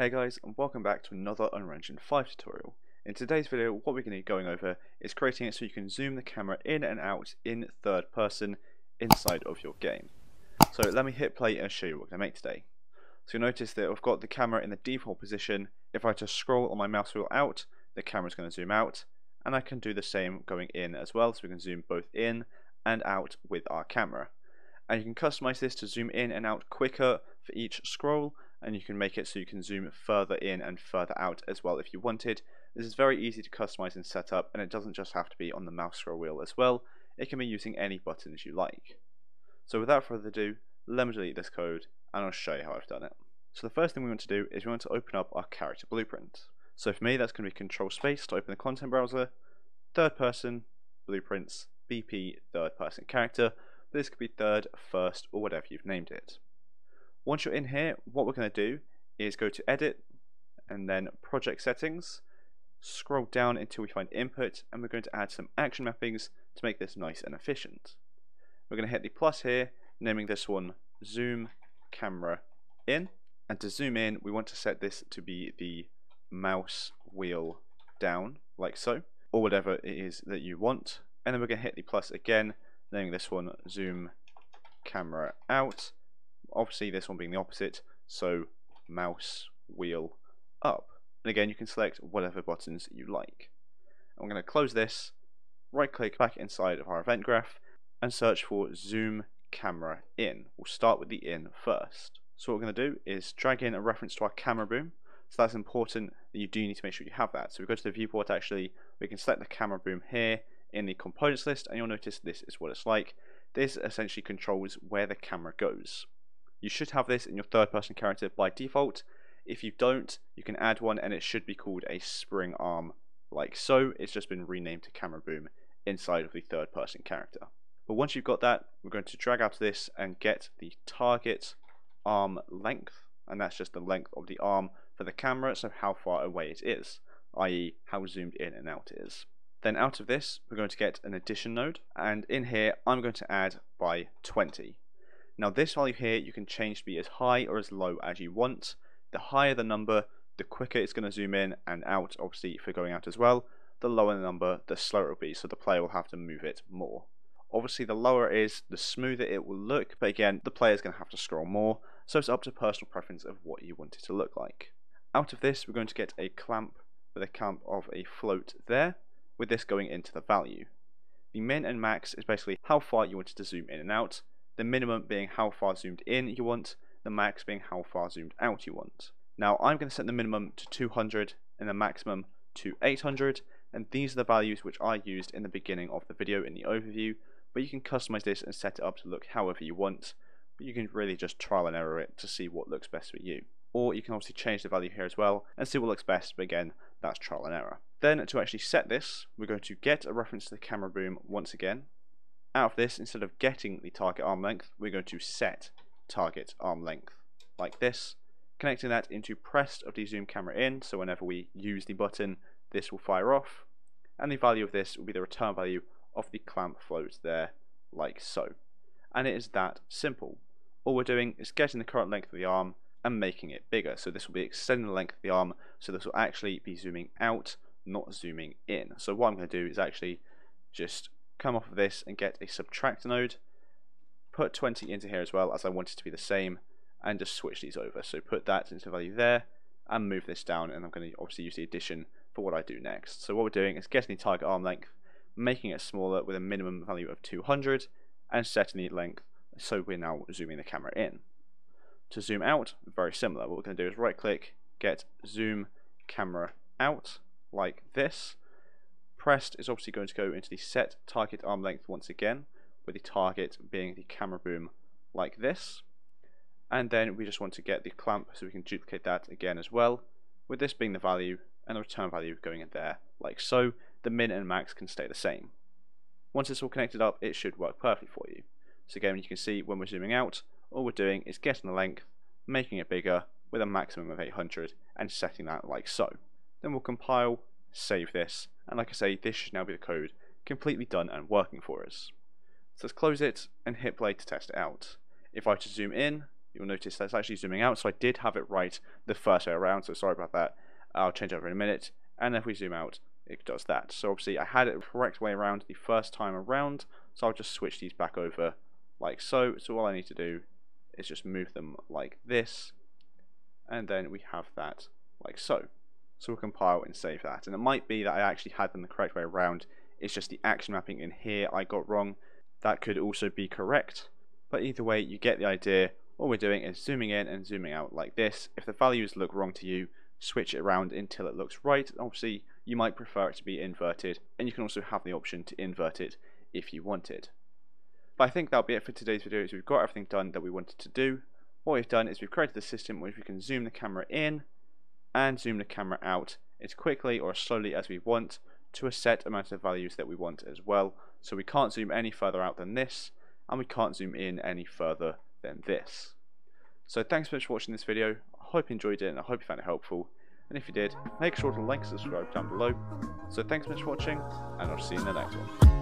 Hey guys and welcome back to another Unreal Engine 5 tutorial. In today's video what we're going to be going over is creating it so you can zoom the camera in and out in third person inside of your game. So let me hit play and show you what we're going to make today. So you'll notice that I've got the camera in the default position. If I just scroll on my mouse wheel out, the camera's going to zoom out and I can do the same going in as well so we can zoom both in and out with our camera. And you can customize this to zoom in and out quicker for each scroll and you can make it so you can zoom further in and further out as well if you wanted. This is very easy to customize and set up and it doesn't just have to be on the mouse scroll wheel as well, it can be using any buttons you like. So without further ado, let me delete this code and I'll show you how I've done it. So the first thing we want to do is we want to open up our character blueprint. So for me that's going to be control space to open the content browser, third person, blueprints, BP, third person character, this could be third, first or whatever you've named it. Once you're in here, what we're going to do is go to edit and then project settings, scroll down until we find input and we're going to add some action mappings to make this nice and efficient. We're going to hit the plus here, naming this one zoom camera in. And to zoom in we want to set this to be the mouse wheel down like so or whatever it is that you want. And then we're going to hit the plus again naming this one zoom camera out obviously this one being the opposite, so mouse wheel up. And again, you can select whatever buttons you like. I'm going to close this, right click back inside of our event graph, and search for zoom camera in. We'll start with the in first. So what we're going to do is drag in a reference to our camera boom. So that's important that you do need to make sure you have that. So we go to the viewport actually, we can select the camera boom here in the components list and you'll notice this is what it's like. This essentially controls where the camera goes. You should have this in your third person character by default. If you don't, you can add one and it should be called a spring arm like so. It's just been renamed to camera boom inside of the third person character. But once you've got that, we're going to drag out this and get the target arm length, and that's just the length of the arm for the camera, so how far away it is, i.e. how zoomed in and out it is. Then out of this, we're going to get an addition node, and in here, I'm going to add by 20. Now this value here you can change to be as high or as low as you want. The higher the number, the quicker it's going to zoom in and out, obviously you're going out as well. The lower the number, the slower it will be, so the player will have to move it more. Obviously the lower it is, the smoother it will look, but again, the player is going to have to scroll more, so it's up to personal preference of what you want it to look like. Out of this, we're going to get a clamp with a clamp of a float there, with this going into the value. The min and max is basically how far you want it to zoom in and out, the minimum being how far zoomed in you want, the max being how far zoomed out you want. Now I'm going to set the minimum to 200 and the maximum to 800 and these are the values which I used in the beginning of the video in the overview but you can customize this and set it up to look however you want but you can really just trial and error it to see what looks best for you or you can obviously change the value here as well and see what looks best but again that's trial and error. Then to actually set this we're going to get a reference to the camera boom once again out of this, instead of getting the target arm length, we're going to set target arm length like this, connecting that into pressed of the zoom camera in, so whenever we use the button, this will fire off, and the value of this will be the return value of the clamp float there, like so. And it is that simple. All we're doing is getting the current length of the arm and making it bigger. So this will be extending the length of the arm, so this will actually be zooming out, not zooming in. So what I'm going to do is actually just come off of this and get a subtract node, put 20 into here as well as I want it to be the same, and just switch these over. So put that into value there, and move this down, and I'm going to obviously use the addition for what I do next. So what we're doing is getting the target arm length, making it smaller with a minimum value of 200, and setting the length so we're now zooming the camera in. To zoom out, very similar. What we're going to do is right click, get zoom camera out, like this, pressed is obviously going to go into the set target arm length once again, with the target being the camera boom like this. And then we just want to get the clamp so we can duplicate that again as well, with this being the value and the return value going in there like so. The min and max can stay the same. Once it's all connected up, it should work perfectly for you. So again, you can see when we're zooming out, all we're doing is getting the length, making it bigger with a maximum of 800 and setting that like so. Then we'll compile, save this, and like I say, this should now be the code completely done and working for us. So let's close it and hit play to test it out. If I to zoom in, you'll notice that's actually zooming out. So I did have it right the first way around, so sorry about that. I'll change over in a minute. And if we zoom out, it does that. So obviously I had it the correct way around the first time around, so I'll just switch these back over like so. So all I need to do is just move them like this, and then we have that like so. So we'll compile and save that. And it might be that I actually had them the correct way around, it's just the action mapping in here I got wrong. That could also be correct, but either way you get the idea. All we're doing is zooming in and zooming out like this. If the values look wrong to you, switch it around until it looks right. Obviously, you might prefer it to be inverted, and you can also have the option to invert it if you wanted. But I think that'll be it for today's video, so we've got everything done that we wanted to do. What we've done is we've created the system which we can zoom the camera in and zoom the camera out as quickly or slowly as we want to a set amount of values that we want as well. So we can't zoom any further out than this, and we can't zoom in any further than this. So thanks so much for watching this video. I hope you enjoyed it and I hope you found it helpful. And if you did, make sure to like and subscribe down below. So thanks so much for watching, and I'll see you in the next one.